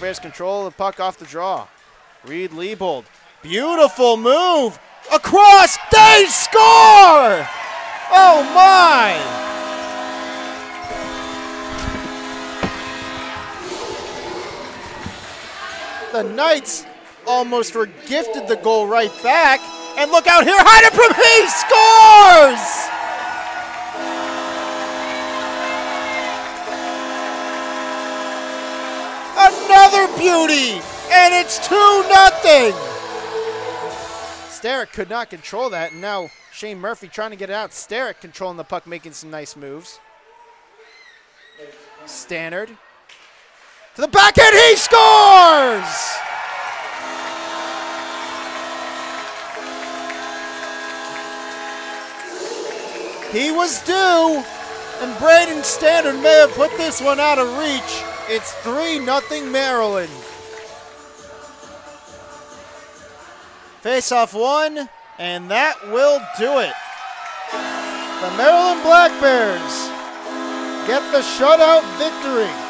Bears control the puck off the draw. Reed Liebold. Beautiful move. Across. They score! Oh my! The Knights almost were gifted the goal right back. And look out here, Heidenprim, from scores! Beauty, and it's 2 nothing. Starrick could not control that, and now Shane Murphy trying to get it out. Starrick controlling the puck, making some nice moves. Stannard to the backhand, he scores! He was due, and Braden Stannard may have put this one out of reach. It's 3 0 Maryland. Face off one, and that will do it. The Maryland Black Bears get the shutout victory.